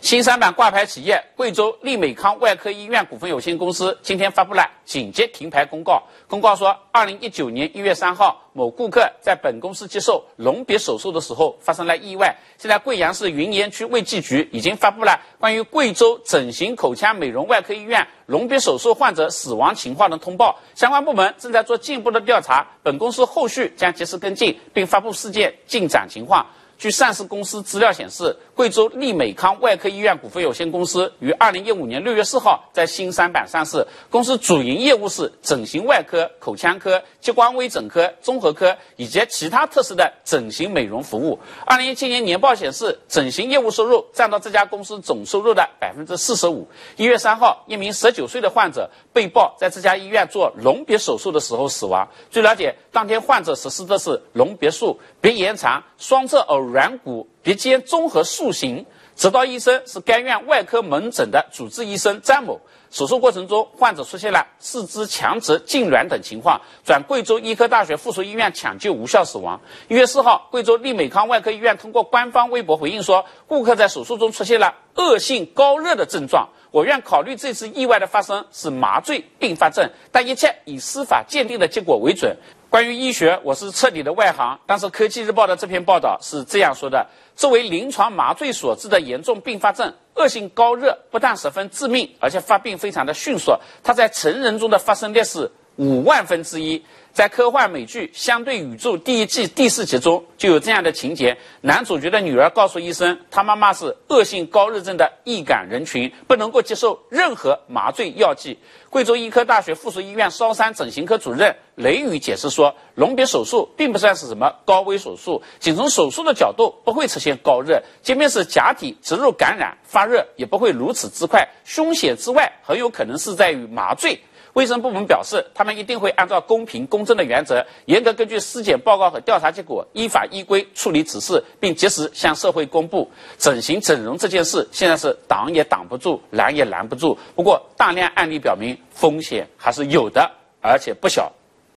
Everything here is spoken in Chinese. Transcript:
新三板挂牌企业贵州利美康外科医院股份有限公司今天发布了紧急停牌公告。公告说，二零一九年一月三号，某顾客在本公司接受隆鼻手术的时候发生了意外。现在贵阳市云岩区卫计局已经发布了关于贵州整形口腔美容外科医院隆鼻手术患者死亡情况的通报，相关部门正在做进一步的调查，本公司后续将及时跟进，并发布事件进展情况。据上市公司资料显示，贵州利美康外科医院股份有限公司于二零一五年六月四号在新三板上市。公司主营业务是整形外科、口腔科、激光微整科、综合科以及其他特色的整形美容服务。二零一七年年报显示，整形业务收入占到这家公司总收入的百分之四十五。一月三号，一名十九岁的患者被曝在这家医院做隆鼻手术的时候死亡。据了解，当天患者实施的是隆鼻术，鼻延长，双侧偶。软骨鼻尖综合塑形，指导医生是该院外科门诊的主治医生张某。手术过程中，患者出现了四肢强直、痉挛等情况，转贵州医科大学附属医院抢救无效死亡。一月四号，贵州利美康外科医院通过官方微博回应说，顾客在手术中出现了恶性高热的症状。我院考虑这次意外的发生是麻醉并发症，但一切以司法鉴定的结果为准。关于医学，我是彻底的外行。但是科技日报的这篇报道是这样说的：作为临床麻醉所致的严重并发症，恶性高热不但十分致命，而且发病非常的迅速。它在成人中的发生率是五万分之一。在科幻美剧《相对宇宙》第一季第四集中，就有这样的情节：男主角的女儿告诉医生，他妈妈是恶性高热症的易感人群，不能够接受任何麻醉药剂。贵州医科大学附属医院烧山整形科主任雷宇解释说，隆鼻手术并不算是什么高危手术，仅从手术的角度不会出现高热，即便是假体植入感染发热，也不会如此之快。凶险之外，很有可能是在于麻醉。卫生部门表示，他们一定会按照公平公正的原则，严格根据尸检报告和调查结果，依法依规处理此事，并及时向社会公布。整形整容这件事，现在是挡也挡不住，拦也拦不住。不过，大量案例表明，风险还是有的，而且不小。